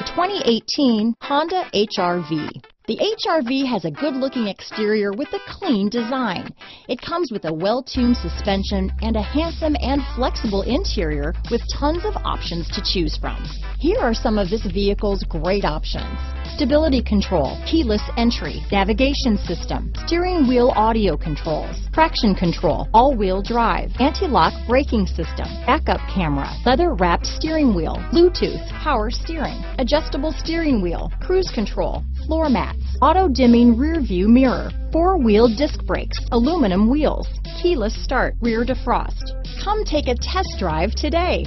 The 2018 Honda HRV. The HRV has a good-looking exterior with a clean design. It comes with a well-tuned suspension and a handsome and flexible interior with tons of options to choose from. Here are some of this vehicle's great options. Stability control, keyless entry, navigation system, steering wheel audio controls, traction control, all-wheel drive, anti-lock braking system, backup camera, leather-wrapped steering wheel, Bluetooth, power steering, adjustable steering wheel, cruise control, floor mats, auto-dimming rear view mirror, four-wheel disc brakes, aluminum wheels, keyless start, rear defrost. Come take a test drive today.